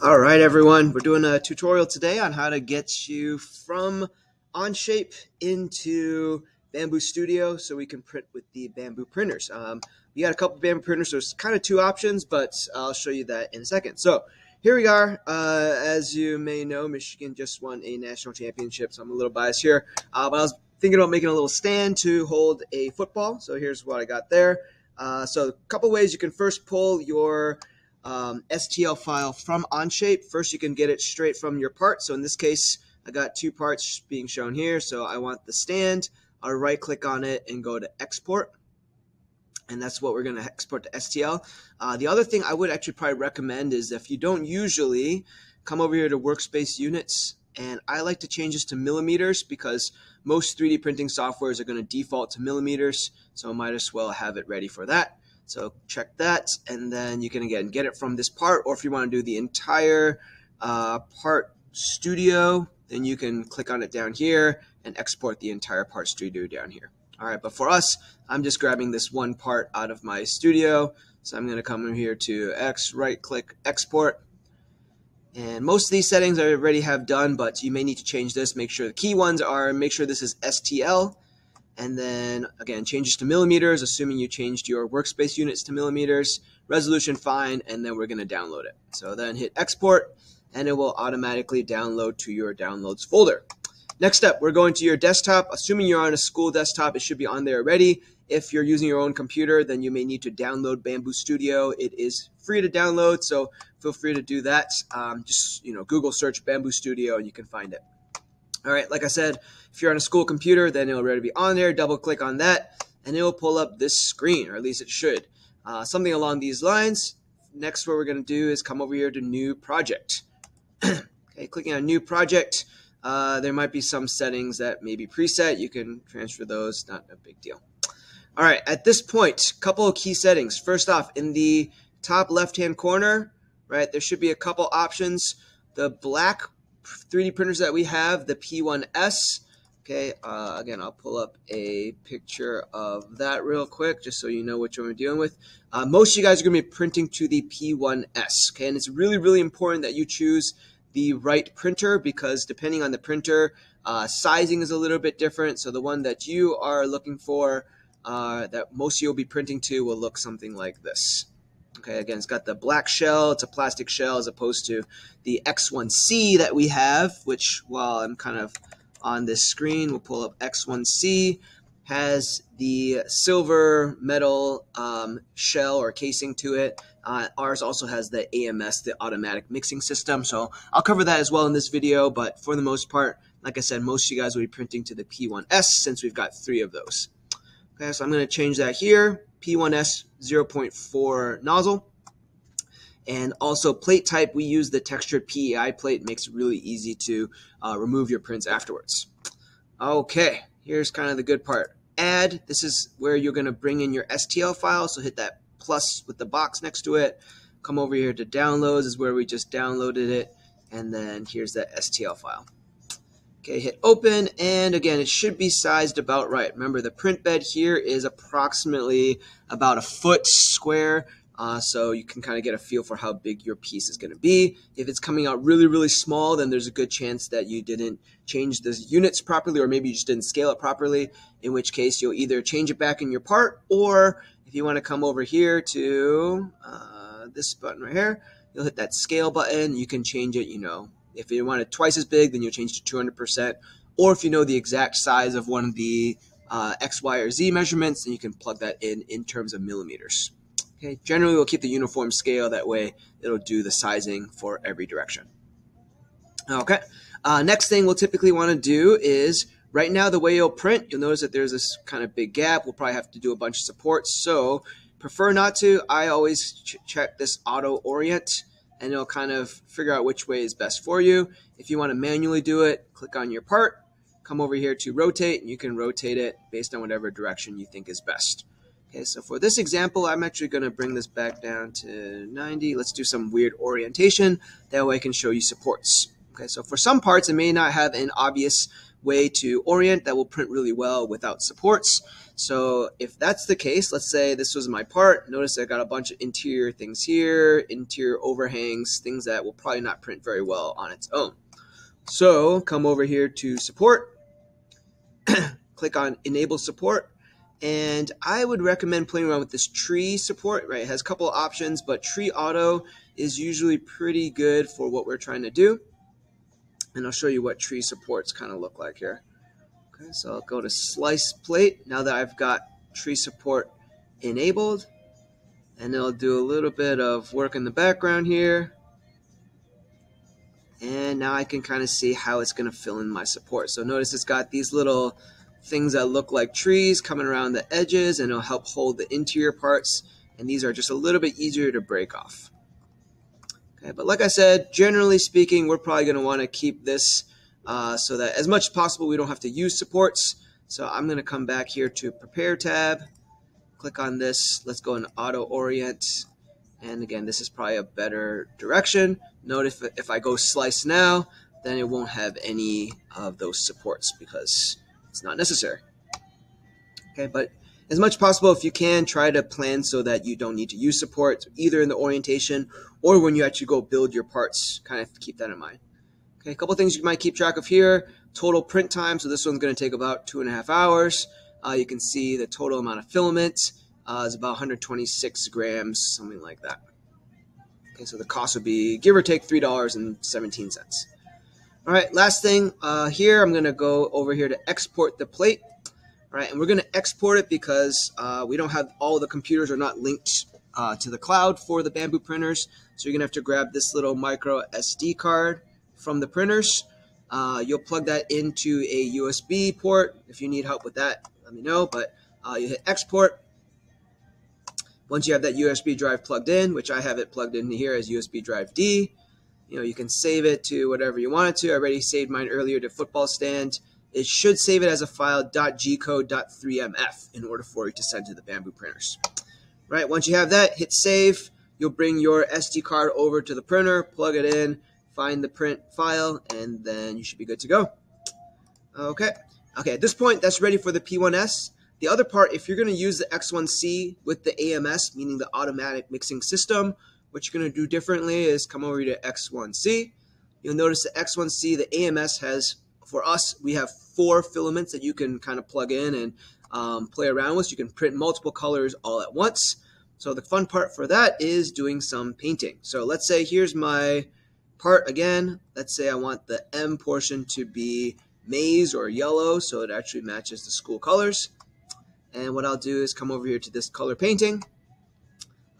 All right, everyone. We're doing a tutorial today on how to get you from Onshape into Bambu Studio so we can print with the Bambu printers. Um, we got a couple Bambu printers, so there's kind of two options, but I'll show you that in a second. So here we are. Uh, as you may know, Michigan just won a national championship, so I'm a little biased here. Uh, but I was thinking about making a little stand to hold a football. So here's what I got there. Uh, so a couple ways you can first pull your um, STL file from Onshape. First, you can get it straight from your part. So in this case, I got two parts being shown here. So I want the stand. I'll right click on it and go to export. And that's what we're going to export to STL. Uh, the other thing I would actually probably recommend is if you don't usually come over here to workspace units, and I like to change this to millimeters because most 3D printing softwares are going to default to millimeters. So I might as well have it ready for that. So check that, and then you can again get it from this part, or if you want to do the entire uh, part studio, then you can click on it down here and export the entire part studio down here. All right, but for us, I'm just grabbing this one part out of my studio. So I'm going to come in here to X, right click, export. And most of these settings I already have done, but you may need to change this. Make sure the key ones are, make sure this is STL and then again changes to millimeters assuming you changed your workspace units to millimeters resolution fine and then we're going to download it. So then hit export and it will automatically download to your downloads folder. Next up we're going to your desktop. Assuming you're on a school desktop it should be on there already. If you're using your own computer then you may need to download Bambu studio. It is free to download so feel free to do that. Um, just you know google search Bambu studio and you can find it all right, like I said, if you're on a school computer, then it'll already be on there. Double click on that, and it will pull up this screen, or at least it should. Uh, something along these lines. Next, what we're going to do is come over here to New Project. okay, clicking on New Project. Uh, there might be some settings that may be preset. You can transfer those, not a big deal. All right, at this point, couple of key settings. First off, in the top left-hand corner, right, there should be a couple options. The black 3D printers that we have, the P1S. Okay, uh, again, I'll pull up a picture of that real quick just so you know which one we're dealing with. Uh, most of you guys are going to be printing to the P1S. Okay, and it's really, really important that you choose the right printer because depending on the printer, uh, sizing is a little bit different. So the one that you are looking for, uh, that most you will be printing to, will look something like this. Okay, again, it's got the black shell. It's a plastic shell as opposed to the X1C that we have, which while I'm kind of on this screen, we'll pull up X1C, has the silver metal um, shell or casing to it. Uh, ours also has the AMS, the automatic mixing system. So I'll cover that as well in this video, but for the most part, like I said, most of you guys will be printing to the P1S since we've got three of those. Okay, so I'm going to change that here. P1S 0.4 nozzle. And also plate type, we use the textured PEI plate. It makes it really easy to uh, remove your prints afterwards. Okay, here's kind of the good part. Add, this is where you're going to bring in your STL file. So hit that plus with the box next to it. Come over here to downloads is where we just downloaded it. And then here's that STL file. Okay, hit open, and again, it should be sized about right. Remember, the print bed here is approximately about a foot square, uh, so you can kind of get a feel for how big your piece is going to be. If it's coming out really, really small, then there's a good chance that you didn't change the units properly, or maybe you just didn't scale it properly, in which case you'll either change it back in your part, or if you want to come over here to uh, this button right here, you'll hit that scale button. You can change it, you know, if you want it twice as big, then you'll change to 200%. Or if you know the exact size of one of the uh, X, Y, or Z measurements, then you can plug that in in terms of millimeters. Okay, generally we'll keep the uniform scale. That way it'll do the sizing for every direction. Okay, uh, next thing we'll typically want to do is right now the way you'll print, you'll notice that there's this kind of big gap. We'll probably have to do a bunch of supports. So prefer not to. I always ch check this auto orient and it'll kind of figure out which way is best for you. If you want to manually do it, click on your part, come over here to rotate, and you can rotate it based on whatever direction you think is best. Okay, so for this example, I'm actually going to bring this back down to 90. Let's do some weird orientation. That way I can show you supports. Okay, so for some parts, it may not have an obvious way to orient that will print really well without supports. So if that's the case, let's say this was my part. Notice I got a bunch of interior things here, interior overhangs, things that will probably not print very well on its own. So come over here to support, click on enable support, and I would recommend playing around with this tree support, right? It has a couple of options, but tree auto is usually pretty good for what we're trying to do. And I'll show you what tree supports kind of look like here. Okay, so I'll go to slice plate now that I've got tree support enabled. And I'll do a little bit of work in the background here. And now I can kind of see how it's going to fill in my support. So notice it's got these little things that look like trees coming around the edges and it'll help hold the interior parts. And these are just a little bit easier to break off. Okay, but like I said, generally speaking, we're probably going to want to keep this uh, so that as much as possible we don't have to use supports. So I'm going to come back here to Prepare tab, click on this. Let's go in Auto Orient. And again, this is probably a better direction. Note if, if I go Slice now, then it won't have any of those supports because it's not necessary. Okay, but as much possible, if you can, try to plan so that you don't need to use support either in the orientation or when you actually go build your parts. Kind of keep that in mind. Okay, a couple things you might keep track of here. Total print time. So this one's going to take about two and a half hours. Uh, you can see the total amount of filament uh, is about 126 grams, something like that. Okay, so the cost would be give or take $3.17. All right, last thing uh, here, I'm going to go over here to export the plate. Right, and we're going to export it because uh, we don't have all the computers are not linked uh, to the cloud for the Bambu printers. So you're going to have to grab this little micro SD card from the printers. Uh, you'll plug that into a USB port. If you need help with that, let me know. But uh, you hit export. Once you have that USB drive plugged in, which I have it plugged in here as USB drive D, you know you can save it to whatever you want it to. I already saved mine earlier to football stand. It should save it as a file .gcode.3mf in order for you to send to the Bambu printers. Right, once you have that, hit save. You'll bring your SD card over to the printer, plug it in, find the print file, and then you should be good to go. Okay. Okay, at this point, that's ready for the P1S. The other part, if you're going to use the X1C with the AMS, meaning the automatic mixing system, what you're going to do differently is come over to X1C. You'll notice the X1C, the AMS has, for us, we have four filaments that you can kind of plug in and um, play around with. You can print multiple colors all at once. So the fun part for that is doing some painting. So let's say here's my part again. Let's say I want the M portion to be maize or yellow so it actually matches the school colors. And what I'll do is come over here to this color painting.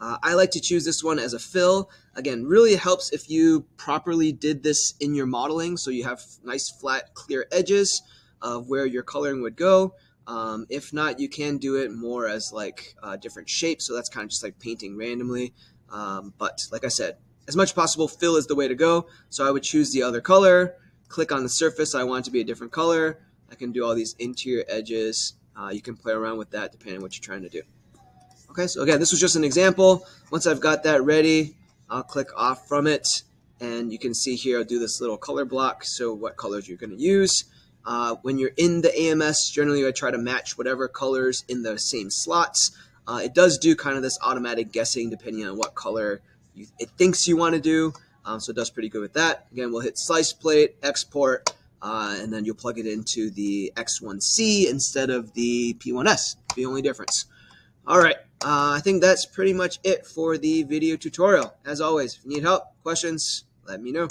Uh, I like to choose this one as a fill. Again, really helps if you properly did this in your modeling so you have nice flat clear edges of where your coloring would go. Um, if not, you can do it more as like uh, different shapes. So that's kind of just like painting randomly. Um, but like I said, as much as possible, fill is the way to go. So I would choose the other color, click on the surface I want to be a different color. I can do all these interior edges. Uh, you can play around with that depending on what you're trying to do. Okay, so again, this was just an example. Once I've got that ready, I'll click off from it. And you can see here, I'll do this little color block. So what colors you're going to use. Uh, when you're in the AMS, generally I try to match whatever colors in the same slots. Uh, it does do kind of this automatic guessing depending on what color you, it thinks you want to do. Um, so it does pretty good with that. Again, we'll hit slice plate, export, uh, and then you'll plug it into the X1C instead of the P1S. The only difference. All right, uh, I think that's pretty much it for the video tutorial. As always, if you need help, questions, let me know.